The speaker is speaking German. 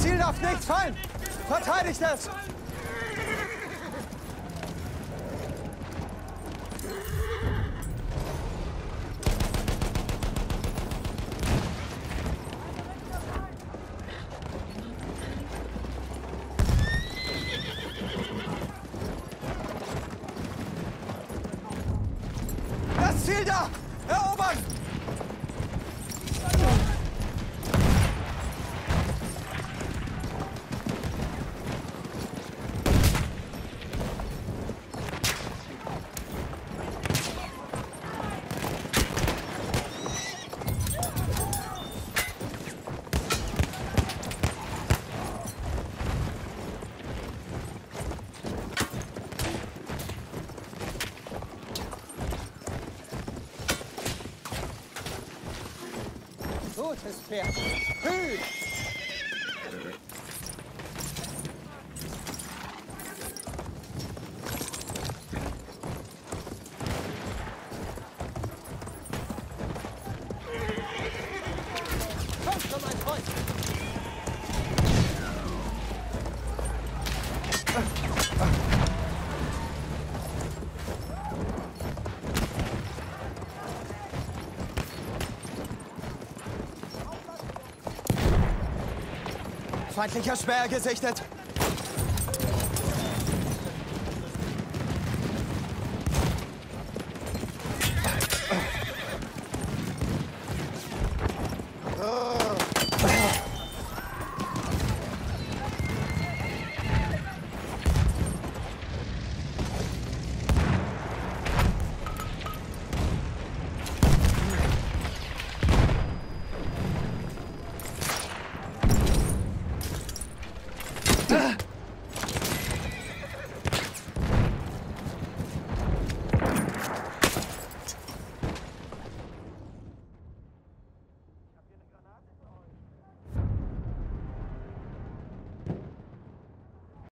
Ziel darf nicht fallen! Verteidigt es! Das Ziel da! daughters bear. Food! Come on, my point! Feindlicher Speer gesichtet. Ugh!